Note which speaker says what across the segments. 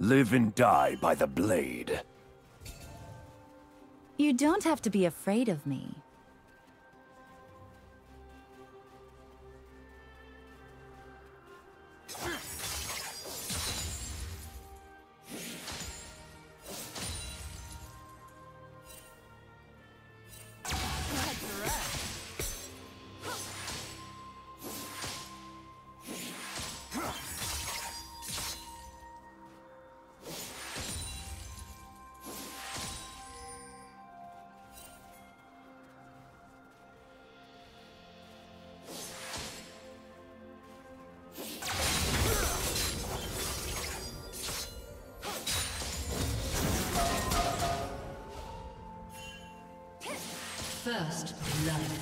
Speaker 1: Live and die by the blade.
Speaker 2: You don't have to be afraid of me.
Speaker 3: First blood.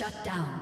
Speaker 3: Shut down.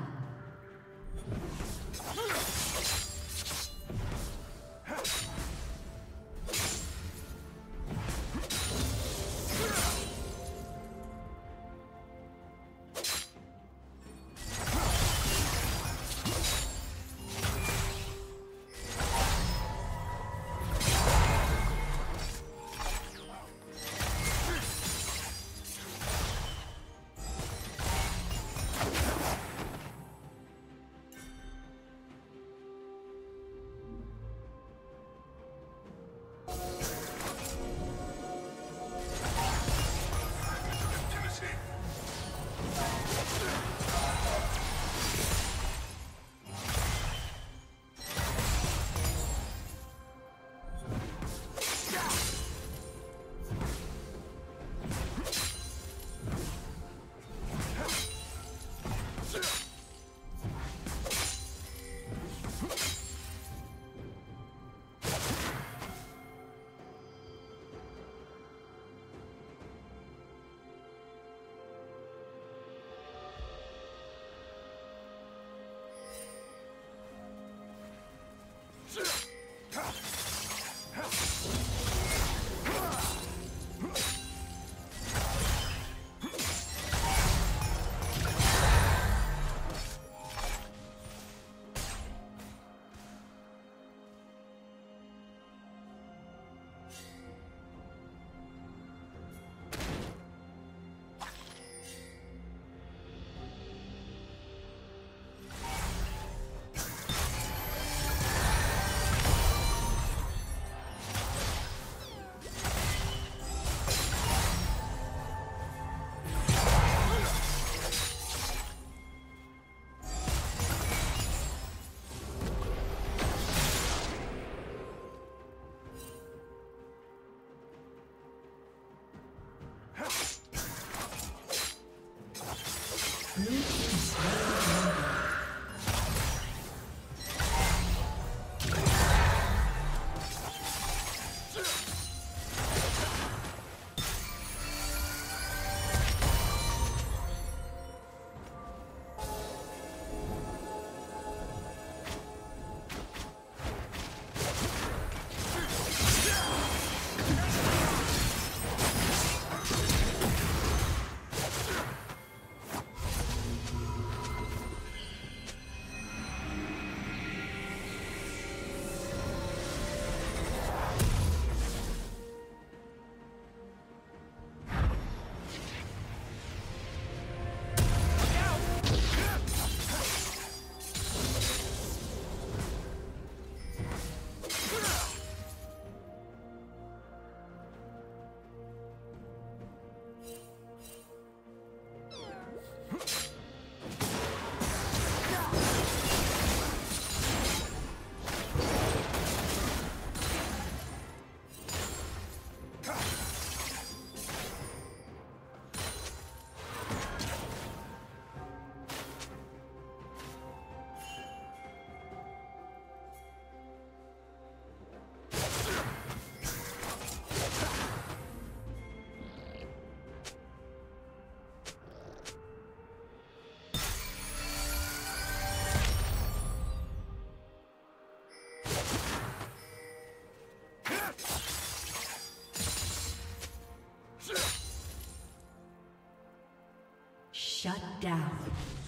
Speaker 3: Shut down.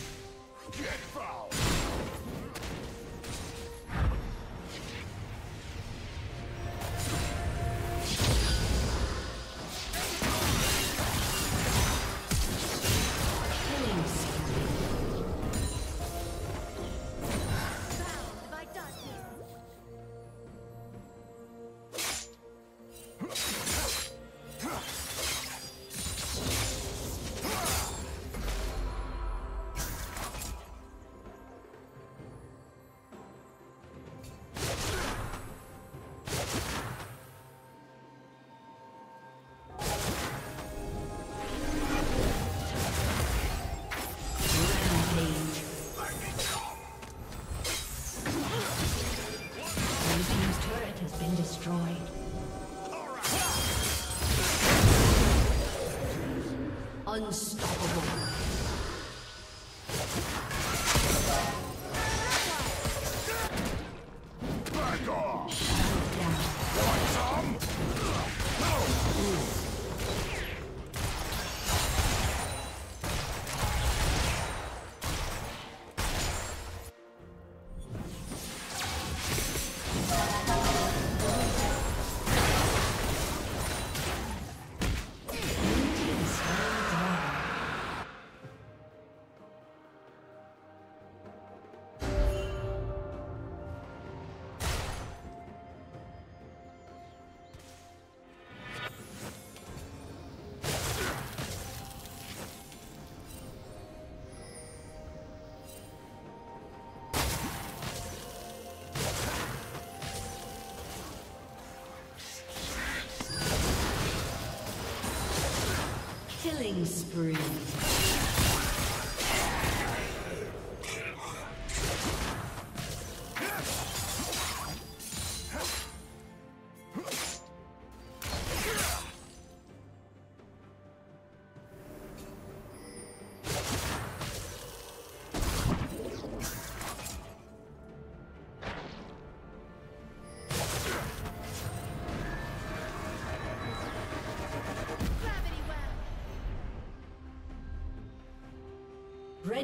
Speaker 3: Unstoppable. Killing spree.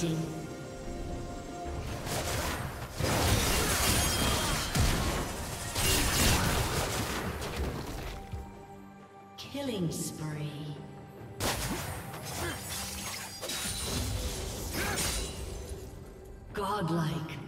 Speaker 3: Dominating. Killing spree. Godlike.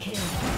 Speaker 3: Kill.